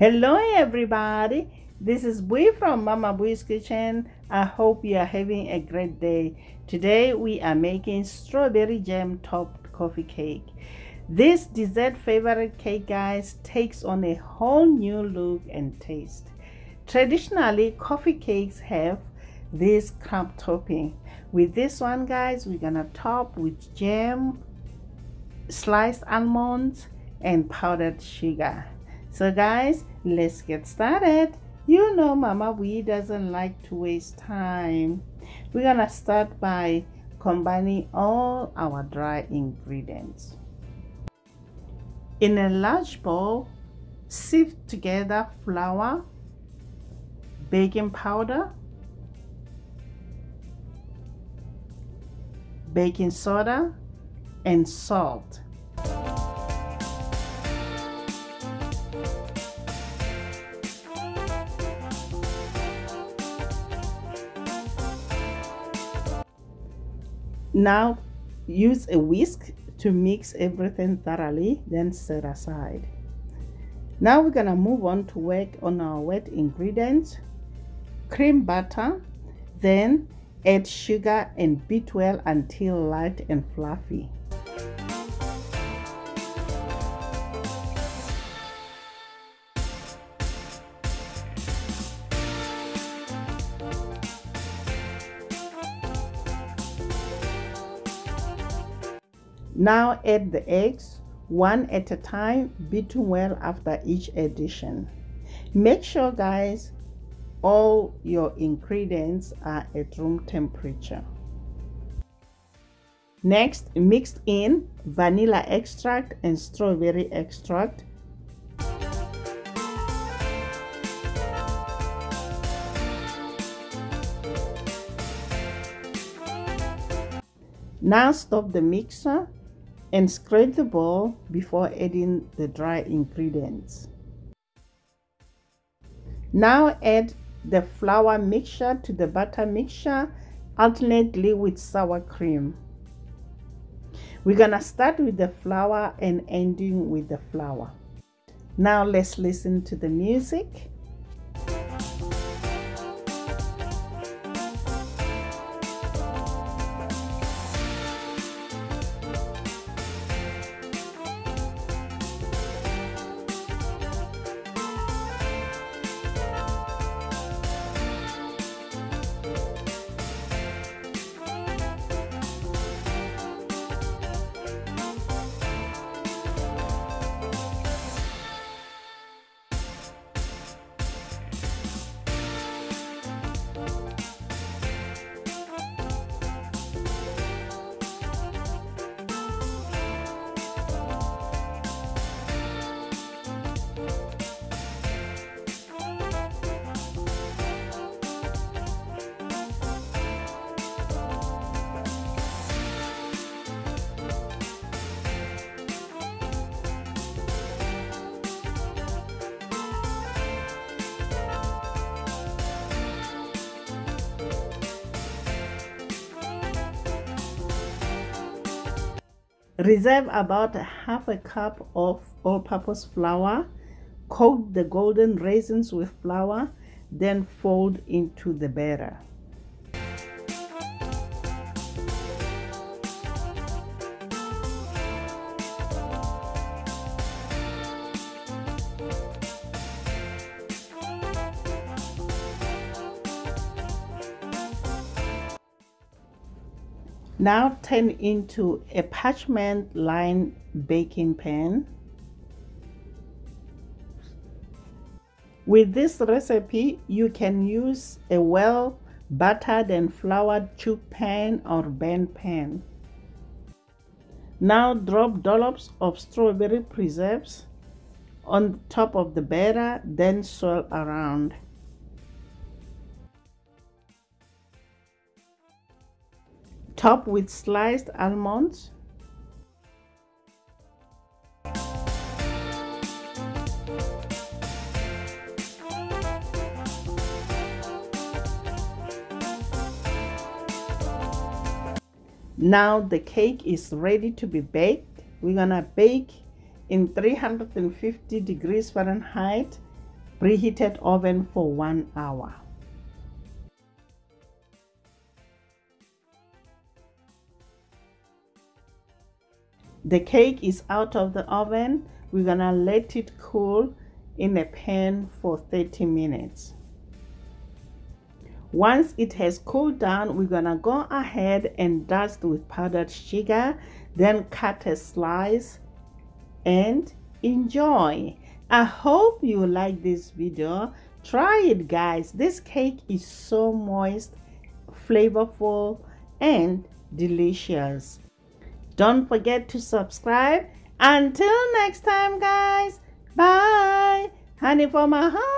Hello everybody, this is Boi from Mama Boi's Kitchen. I hope you are having a great day. Today we are making strawberry jam topped coffee cake. This dessert favorite cake guys takes on a whole new look and taste. Traditionally coffee cakes have this crumb topping. With this one guys we're gonna top with jam, sliced almonds and powdered sugar. So guys, let's get started. You know Mama Boi doesn't like to waste time. We're gonna start by combining all our dry ingredients. In a large bowl, sift together flour, baking powder, baking soda, and salt. Now use a whisk to mix everything thoroughly, then set aside. Now we're gonna move on to work on our wet ingredients. Cream butter, then add sugar and beat well until light and fluffy. Now add the eggs one at a time, beating well after each addition. Make sure guys all your ingredients are at room temperature. Next, mix in vanilla extract and strawberry extract. Now stop the mixer and scrape the bowl before adding the dry ingredients. Now add the flour mixture to the butter mixture alternately with sour cream. We're gonna start with the flour and ending with the flour. Now let's listen to the music. Reserve about half a cup of all-purpose flour. Coat the golden raisins with flour, then fold into the batter. Now turn into a parchment lined baking pan. With this recipe, you can use a well buttered and floured tube pan or bundt pan. Now drop dollops of strawberry preserves on top of the batter, then swirl around. Top with sliced almonds. Now the cake is ready to be baked. We're gonna bake in 350 degrees Fahrenheit preheated oven for one hour. The cake is out of the oven. We're gonna let it cool in a pan for 30 minutes. Once it has cooled down, we're gonna go ahead and dust with powdered sugar, then cut a slice and enjoy. I hope you like this video. Try it guys. This cake is so moist, flavorful and delicious. Don't forget to subscribe. Until next time guys. Bye. Honey for my heart.